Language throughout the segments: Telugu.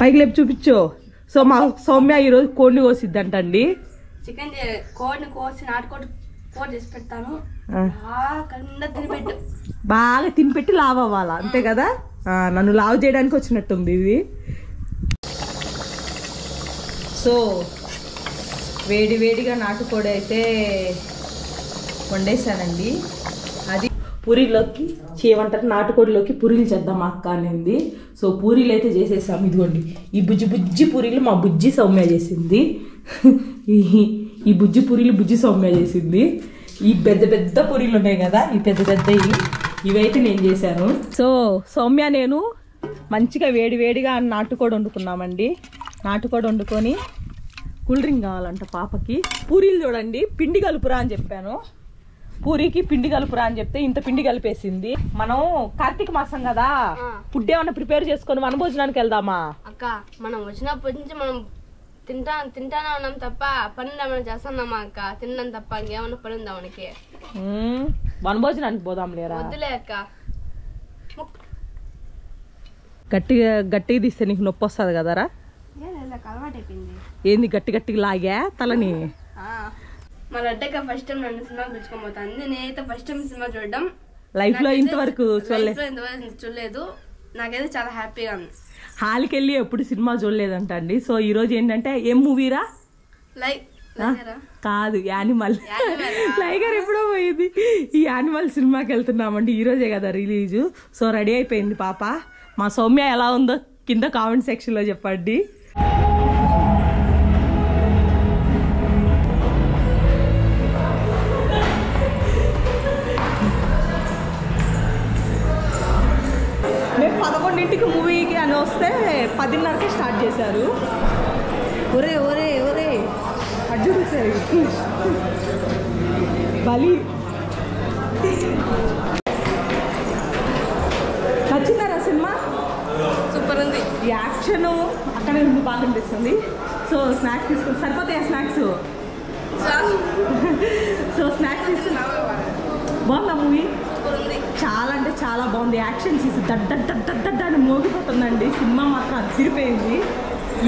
పైకి లేపి చూపించు. సో మా సౌమ్య ఈరోజు కోడిని కోసిద్దంటండి. చికెన్ కోడిని కోసి నాటుకోడి కోడి చేసి పెడతాను. బాగా తినిపెట్టు. బాగా తినిపెట్టి లావ్ అవ్వాలా? అంతే కదా? నన్ను లావ్ చేయడానికి వచ్చినట్టుంది ఇది. సో వేడి వేడిగా నాటుకోడి అయితే వండేసానండి పూరీలోకి చేయమంటారు నాటుకోడిలోకి పూరీలు చేద్దాం అక్క అనింది. సో పూరీలు అయితే చేసేసాం. ఇదిగోండి ఈ బుజ్జి బుజ్జి పూరీలు మా బుజ్జి సౌమ్య చేసింది. ఈ- ఈ బుజ్జి పూరీలు బుజ్జి సౌమ్య చేసింది. ఈ పెద్ద పెద్ద పూరీలు ఉన్నాయి కదా ఈ పెద్ద పెద్దవి ఇవైతే నేను చేశాను. సో సౌమ్య నేను మంచిగా వేడి వేడిగా నాటుకోడి వండుకున్నామండి. నాటుకోడి వండుకొని కూల్ డ్రింక్ కావాలంట పాపకి. పూరీలు చూడండి పిండి కలుపురా అని చెప్పాను. పూరికి పిండి కలుపురా అని చెప్తే ఇంత పిండి కలిపేసింది. మనం కార్తీక మాసం కదా. ఫుడ్ ఏమన్నా ప్రిపేర్ చేసుకొని వన భోజనానికి వెళ్దామా? అక్క మనం వచ్చినప్పటి నుంచి మనం తింటా తింటానే ఉన్నాం తప్ప పని ఏమైనా చేస్తున్నామా అక్క? తిన్నాం తప్ప ఇంకేమన్నా పని ఉందా మనకి? మ్మ్. వన భోజనానికి పోదాం లేరా? వద్దులే అక్క. గట్టిగా గట్టిగా తీస్తే నీకు నొప్పి వస్తుంది కదరా? ఏంది గట్టి గట్టిగా లాగా తలని? మా లడ్డక్క ఫస్ట్ టైం నన్ను సినిమా పిలుచుకొని పోతాను నేనైతే ఫస్ట్ టైం సినిమా చూడడం లైఫ్లో ఇంతవరకు చూడలే life లో ఇంతవరకు చూడలేదు. నాకైతే చాలా హ్యాపీగా ఉంది. హాల్కి వెళ్ళి ఎప్పుడు సినిమా చూడలేదంట అండి సో ఈ రోజు ఏంటంటే ఏం మూవీరా లైక్ కాదు యానిమల్? టైగర్ ఎప్పుడో పోయింది. ఈ యానిమల్ సినిమాకి వెళ్తున్నామండి ఈ రోజే కదా రిలీజ్. సో రెడీ అయిపోయింది పాప. మా సౌమ్య ఎలా ఉందో కింద కామెంట్ సెక్షన్లో చెప్పండి. పదిన్నరకే స్టార్ట్ చేశారు. ఒరే ఒరే ఒరే. అర్జున్ సరే బలి. నచ్చిందారా సినిమా? సూపర్ ఉంది. యాక్షన్ అక్కడ ముందు బాగా అనిపిస్తుంది. సో స్నాక్స్ తీసుకుని సరిపోతాయి స్నాక్స్? సో స్నాక్స్ తీసుకున్నా బాగుందా. మూవీ? ఉంది చాలా బాగుంది. యాక్షన్ సీన్స్ దడ్ దడ్ దడ్ దడ్ దడ్ అని మోగిపోతుందండి. సినిమా మాత్రం అదిరిపోయింది.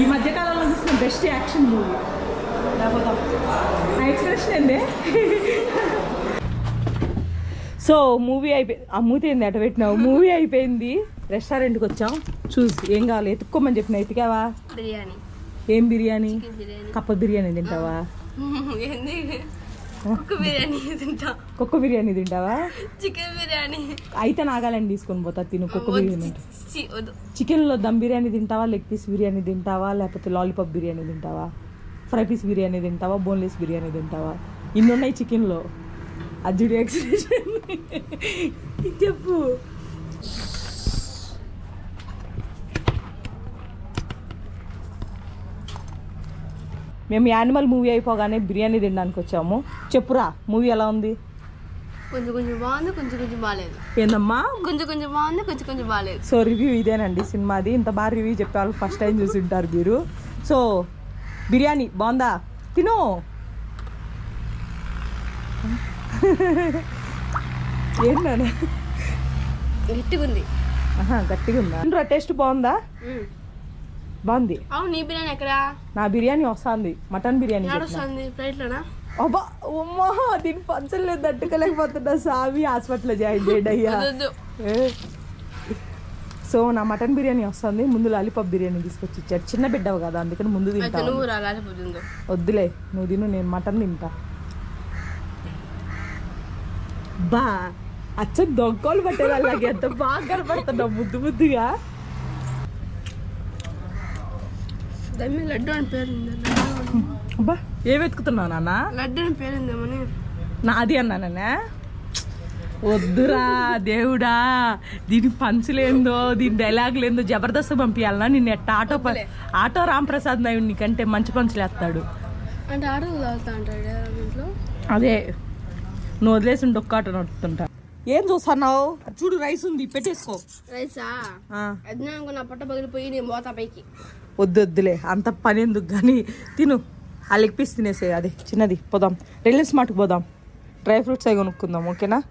ఈ మధ్యకాలంలో చూసిన బెస్ట్ యాక్షన్ మూవీ ఆ ఎక్స్ప్రెషన్ ఏంది? సో మూవీ అయిపోయి ఆ మూవీ ఏంది? అటు పెట్టినావు. మూవీ అయిపోయింది. రెస్టారెంట్కి వచ్చాం. చూసి ఏం కావాలి? ఎత్తుక్కోమని చెప్పిన ఎతికావా బిర్యానీ. ఏం బిర్యానీ? కప్ప బిర్యానీ తింటావా? కుక్క బిర్యానీ తింటా. కుక్క బిర్యానీ తింటావా? చికెన్ బిర్యానీ. అయితే నాగాలండి తీసుకొని పోతా తిను కుక్క బిర్యానీ. చికెన్లో దమ్ బిర్యానీ తింటావా? లెగ్ పీస్ బిర్యానీ తింటావా? లేకపోతే లాలీపాప్ బిర్యానీ తింటావా? ఫ్రై పీస్ బిర్యానీ తింటావా? బోన్లెస్ బిర్యానీ తింటావా? ఇన్ని ఉన్నాయి చికెన్లో అజ్జుడి ఎక్స్ప్రెషన్. చెప్పు. మేము యానిమల్ మూవీ అయిపోగానే బిర్యానీ తినడానికి వచ్చాము. చెప్పురా మూవీ ఎలా ఉంది? కొంచెం కొంచెం బాగుంది కొంచెం కొంచెం బాగాలేదు ఏందమ్మా? కొంచెం కొంచెం బాగుంది కొంచెం కొంచెం బాగాలేదు సో రివ్యూ ఇదేనండి సినిమాది. ఇంత బాగా రివ్యూ చెప్పారు ఫస్ట్ టైం చూసి ఉంటారు మీరు. సో బిర్యానీ బాగుందా? తిను. ఏంటన్నా గట్టిగా ఉంది గట్టిగా ఉందా టేస్ట్ బాగుందా. బాగుంది. అవును నీ బిర్యానీ ఎక్కడా? నా బిర్యానీ వస్తుంది. మటన్ బిర్యానీ. వస్తుంది? ప్లేట్లోనా? అబ్బా ఉమ్మా దీన్ని పంచలేదు తట్టుకోలేకపోతున్నా సామి హాస్పిటల్లో జాయిన్ చేయండి అయ్యా. సో నా మటన్ బిర్యానీ వస్తుంది. ముందు లాలీపాప్ బిర్యానీ తీసుకొచ్చి ఇచ్చాడు. చిన్న బిడ్డవు కదా అందుకని ముందు అయితే తింటా నువ్వు రా లేకపోతుందో వద్దులే నువ్వు తిను నేను మటన్ తింటా. బా అచ్చ దొంగలు పట్టే వాళ్ళకి ఎంత బాగా కనపడుతున్నావు ముద్దు ముద్దుగా. దాని మీద లడ్డు అని పేరు ఉంది. అబ్బా ఏ వెతుకుతున్నావు నాన్న? లడ్డు అని పేరు ఉందేమని నాది అన్నానన్నా వద్దురా దేవుడా దీని పంచులేందో దీని డైలాగులేందో జబర్దస్త్ పంపించాలన్నా నిన్ను ఎట్ట ఆటో ఆటో రాంప్రసాద్ నాయుడు నీకంటే మంచి అంటే అంటాడు ఇంట్లో? అదే నువ్వు వదిలేసి ఉండి ఒక్క ఆటో నడుపుతుంటా. ఏం చూస్తున్నావు? చూడు రైస్ ఉంది పెట్టేసుకో. రైసా? అది పట్ట పగిలిపోయి నేను పోతా పైకి. వద్దు వద్దులే అంత పని ఎందుకు? కానీ తిను. ఆ లెగ్ పీస్ తినేసే అదే చిన్నది. పోదాం. రిలయన్స్ మార్ట్కి పోదాం. డ్రై ఫ్రూట్స్ అవి కొనుక్కుందాం ఓకేనా?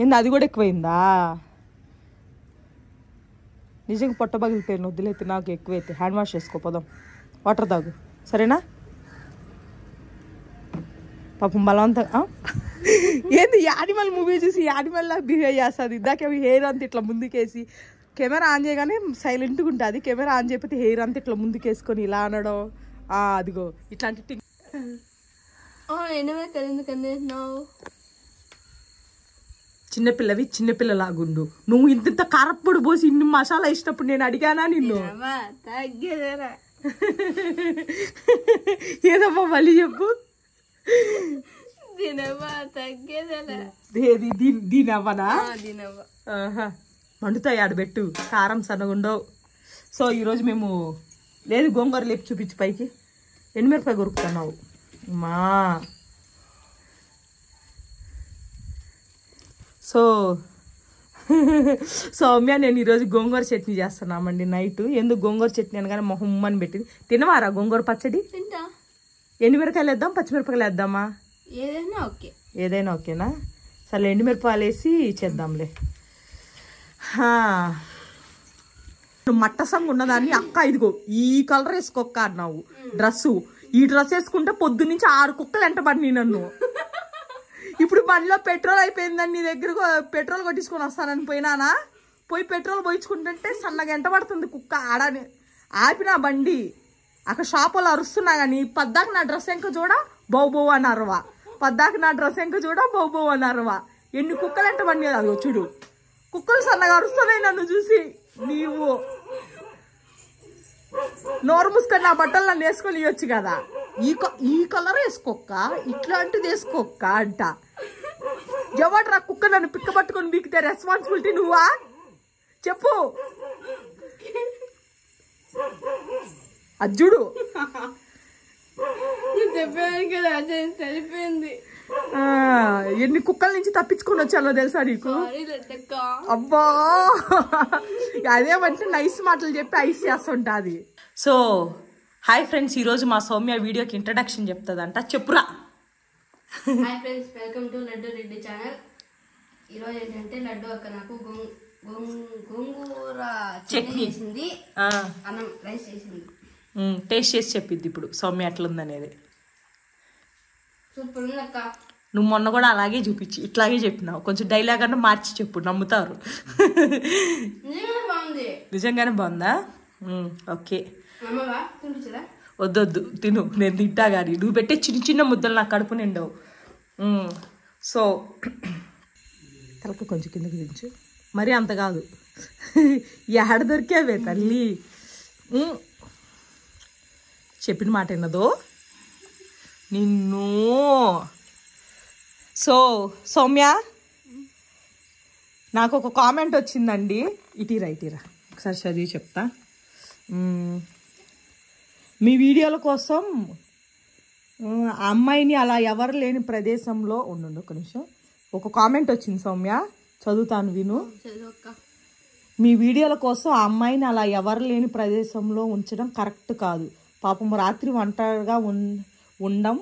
ఏంది అది కూడా ఎక్కువైందా? నిజంగా పొట్ట పగిలిపోయిన వద్దులైతే నాకు ఎక్కువైతే. హ్యాండ్ వాష్ చేసుకో పోదాం. వాటర్ తాగు. సరేనా? పాపం బలవంతం ఆ? ఏంది యానిమల్ మూవీ చూసి యానిమల్ లా బిహేవ్ చేస్తుంది. ఇందాక హెయిర్ అంతా ఇట్లా ముందుకేసి కెమెరా ఆన్ చేయగానే సైలెంట్గా ఉంటుంది. కెమెరా ఆన్ చేయకపోతే హెయిర్ అంతా ఇట్లా ముందుకేసుకొని ఇలా అనడం. అదిగో ఇట్లాంటి చిన్నపిల్లవి చిన్నపిల్లలాగుండు. నువ్వు ఇంత కారప్పొడి పోసి ఇన్ని మసాలా ఇచ్చినప్పుడు నేను అడిగానా నిన్ను? ఏదమ్మా మళ్ళీ చెప్పు? దీనమ్మా తగ్గేదేరా ఏది దీని దీని అవ్వనా దీనమ్మా ఆహా. మండుతాయి ఆడబెట్టు కారం సన్నగుండవు సో ఈరోజు మేము లేదు గోంగూర లేపి చూపించి పైకి ఎండుమిరపకాయ కొరుకుతున్నావు మా సో సౌమ్య నేను ఈరోజు గోంగూర చట్నీ చేస్తున్నామండి నైట్ ఎందుకు గోంగూర చట్నీ అనగానే మొహం ఉమ్మని పెట్టింది తినవారా గోంగూర పచ్చడి తింటా ఎండుమిరకాయలు వేద్దాం పచ్చిమిరపకాయలు వేద్దామా ఏదైనా ఓకే. ఏదైనా ఓకేనా? సరే ఎండుమిరపాలు వేసి చేద్దాంలే మట్టసంగా ఉన్నదాన్ని అక్క ఇదిగో ఈ కలర్ వేసుకోక్క అన్నావు. డ్రెస్సు. ఈ డ్రెస్ వేసుకుంటే పొద్దు నుంచి ఆరు కుక్కలు ఎంటబడి నన్ను. ఇప్పుడు బండిలో పెట్రోల్ అయిపోయిందని నీ దగ్గర పెట్రోల్ కొట్టించుకొని వస్తానని పోయినానా? పోయి పెట్రోల్ పోయించుకుంటుంటే సన్నగా ఎంట పడుతుంది కుక్క ఆడని. ఆపిన బండి. అక్కడ షాప్ వాళ్ళు అరుస్తున్నా కానీ పద్దాక నా డ్రెస్ ఇంకా చూడ బౌ బౌ అని అరవా పద్దాక నా డ్రెస్ ఎంక చూడ బౌ అన్నారు వా ఎన్ని కుక్కలు అంటే బండి అది చూడు. కుక్కలు సన్నగా అరుస్తున్నాయి నన్ను చూసి. నీవు. నోరు మూసుకొని నా బట్టలు నన్ను వేసుకొని ఇవ్వచ్చు కదా. ఈ క- ఈ కలర్ వేసుకోక్క ఇట్లాంటిది వేసుకోక్క అంట. ఎవడ్రా కుక్క నన్ను పిక్క పట్టుకొని బీకితే రెస్పాన్సిబిలిటీ నువ్వా? చెప్పు. అజ్జుడు చెప్పాను కదా అజయ్ సరిపోయింది ఎన్ని కుక్కల నుంచి తప్పించుకొని వచ్చానో తెలుసా నీకు? అబ్బా! అదేమంటే నైస్ మాటలు చెప్పి ఐస్ చేస్తుంటుంది సో హాయ్ ఫ్రెండ్స్ ఈరోజు మా సౌమ్య వీడియోకి ఇంట్రడక్షన్ చెప్తుందంట. చెప్పురా. Hi friends welcome to Laddu Reddy channel. ఈరోజు ఏంటంటే లడ్డు అక్క నాకు గోంగ్ గోంగ్ గోంగూర చట్నీ. చేసింది. అన్నం రైస్ చేసింది. టేస్ట్ చేసి చెప్పిద్ది ఇప్పుడు సౌమ్య ఎట్లుందనేది. సూపర్ నువ్వు మొన్న కూడా అలాగే చూపించి ఇట్లాగే చెప్పినావు. కొంచెం డైలాగ్ అన్న మార్చి చెప్పు నమ్ముతారు. నిజంగానే బాగుంది. ఓకే. వద్దొద్దు తిను నేను తింటా కానీ నువ్వు పెట్టే చిన్న చిన్న ముద్దలు నా కడుపు నిండవు. సో తలకు కొంచెం కిందకి దించు. మరీ అంత కాదు. ఏడ దొరికావే తల్లి. చెప్పిన మాట విన్నదో నిన్ను. సో సౌమ్య నాకు ఒక కామెంట్ వచ్చిందండి ఇటీరా ఇటీరా ఒకసారి చదివి చెప్తా. మీ వీడియోల కోసం అమ్మాయిని అలా ఎవరు లేని ప్రదేశంలో ఉండు ఒక నిమిషం. ఒక కామెంట్ వచ్చింది సౌమ్య. చదువుతాను విను. మీ వీడియోల కోసం ఆ అమ్మాయిని అలా ఎవరు లేని ప్రదేశంలో ఉంచడం కరెక్ట్ కాదు. పాపం రాత్రి ఒంటరిగా ఉన్ ఉండం.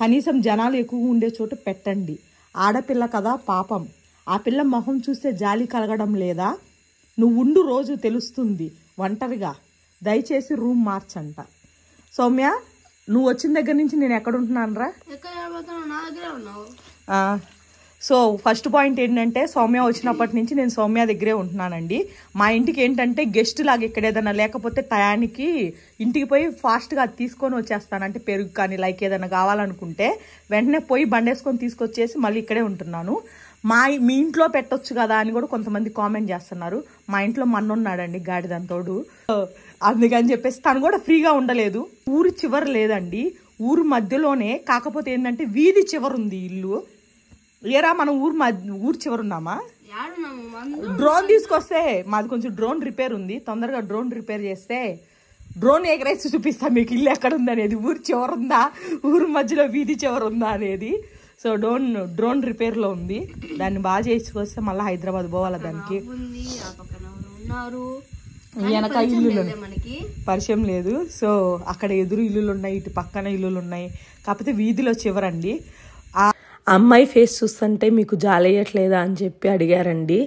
కనీసం జనాలు ఎక్కువ ఉండే చోట పెట్టండి. ఆడపిల్ల కదా పాపం. ఆ పిల్ల మొహం చూస్తే జాలి కలగడం లేదా? నువ్వు ఉండు రోజు తెలుస్తుంది ఒంటరిగా. దయచేసి రూమ్ మార్చంట. సౌమ్య నువ్వు వచ్చిన దగ్గర నుంచి నేను ఎక్కడ ఉంటున్నాను రా సో ఫస్ట్ పాయింట్ ఏంటంటే సౌమ్య వచ్చినప్పటి నుంచి నేను సౌమ్య దగ్గరే ఉంటున్నానండి. మా ఇంటికి ఏంటంటే గెస్ట్ లాగా ఇక్కడ ఏదైనా లేకపోతే టయానికి ఇంటికి పోయి ఫాస్ట్గా అది తీసుకొని వచ్చేస్తాను. అంటే పెరుగు కానీ లైక్ ఏదైనా కావాలనుకుంటే వెంటనే పోయి బండేసుకొని తీసుకొచ్చేసి మళ్ళీ ఇక్కడే ఉంటున్నాను. మా మీ ఇంట్లో పెట్టొచ్చు కదా అని కూడా కొంతమంది కామెంట్ చేస్తున్నారు. మా ఇంట్లో మన్ను ఉన్నాడండి గాడిదంతోడు. సో, అందుకని చెప్పేసి తను కూడా ఫ్రీగా ఉండలేదు. ఊరు చివరి లేదండి. ఊరు మధ్యలోనే కాకపోతే ఏంటంటే వీధి చివరి ఉంది ఇల్లు. ఏరా మనం ఊరు మధ్య ఊరు చివరు ఉన్నామా? డ్రోన్ తీసుకొస్తే మాది కొంచెం డ్రోన్ రిపేర్ ఉంది. తొందరగా డ్రోన్ రిపేర్ చేస్తే డ్రోన్ ఎగరేసి చూపిస్తా మీకు ఇల్లు ఎక్కడ ఉంది అనేది. ఊరు చివరు ఉందా ఊరు మధ్యలో వీధి చివరు ఉందా అనేది. సో డ్రోన్ డ్రోన్ రిపేర్లో ఉంది. దాన్ని బాగా చేసుకొస్తే మళ్ళీ హైదరాబాద్ పోవాలి దానికి. వెనక ఇల్లులు మనకి. పరిచయం లేదు. సో అక్కడ ఎదురు ఇల్లులు ఉన్నాయి ఇటు పక్కన ఇల్లులు ఉన్నాయి. కాకపోతే వీధిలో చివరండి. అమ్మాయి ఫేస్ చూస్తుంటే మీకు జాలేయట్లేదా అని చెప్పి అడిగారండి.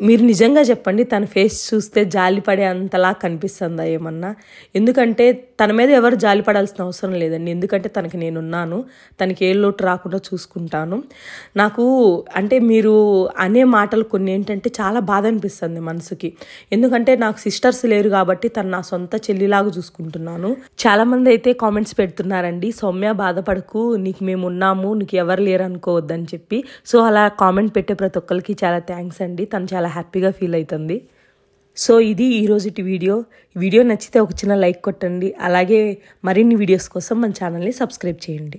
మీరు నిజంగా చెప్పండి తన ఫేస్ చూస్తే జాలిపడే అంతలా కనిపిస్తుందా ఏమన్నా? ఎందుకంటే తన మీద ఎవరు జాలి పడాల్సిన అవసరం లేదండి. ఎందుకంటే తనకి నేనున్నాను తనకి ఏ లోటు రాకుండా చూసుకుంటాను. నాకు అంటే మీరు అనే మాటలు కొన్ని ఏంటంటే చాలా బాధ అనిపిస్తుంది మనసుకి. ఎందుకంటే నాకు సిస్టర్స్ లేరు కాబట్టి తను నా సొంత చెల్లిలాగా చూసుకుంటున్నాను. చాలా మంది అయితే కామెంట్స్ పెడుతున్నారండి సౌమ్య బాధపడకు నీకు మేము ఉన్నాము నీకు ఎవరు లేరు అనుకోవద్దని చెప్పి. సో అలా కామెంట్ పెట్టే ప్రతి ఒక్కరికి చాలా థ్యాంక్స్ అండి. తను చాలా హ్యాపీగా ఫీల్ అవుతుంది సో ఇది ఈరోజుటి వీడియో. వీడియో నచ్చితే ఒక చిన్న లైక్ కొట్టండి. అలాగే మరిన్ని వీడియోస్ కోసం మన ఛానల్ని సబ్స్క్రైబ్ చేయండి.